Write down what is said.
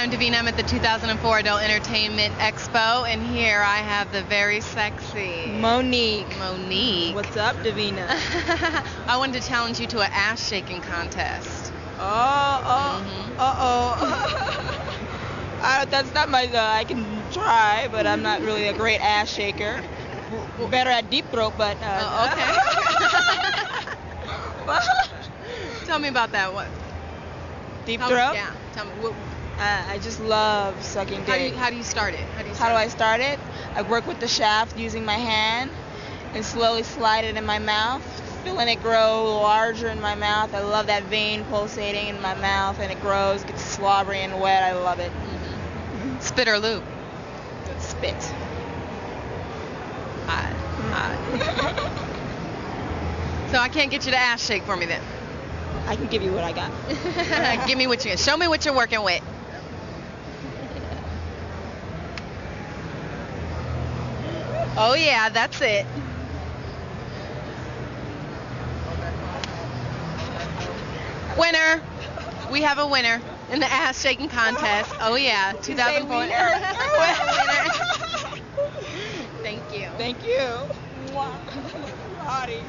I'm Davina. I'm at the 2004 Adult Entertainment Expo, and here I have the very sexy Monique. Monique. What's up, Davina? I wanted to challenge you to an ass shaking contest. Oh, oh, Mhm. uh oh. That's not my. Uh, I can try, but I'm not really a great ass shaker. Better at deep throat, but. Uh, Oh, okay. Tell me about that. What? deep how- throat. Yeah. Tell me. What, I just love sucking how do you dick. how do you start it? How do you How do I start it? I work with the shaft using my hand and slowly slide it in my mouth, feeling it grow larger in my mouth. I love that vein pulsating in my mouth and it grows, gets slobbery and wet. I love it. Mhm. Spit or loop? Spit. Hot. Hot. So I can't get you to ass shake for me then. I can give you what I got. Give me what you show me what you're working with. Oh yeah, that's it. Winner. We have a winner in the ass shaking contest. Oh yeah, 2004. wiener? Thank you. Thank you. Hottie.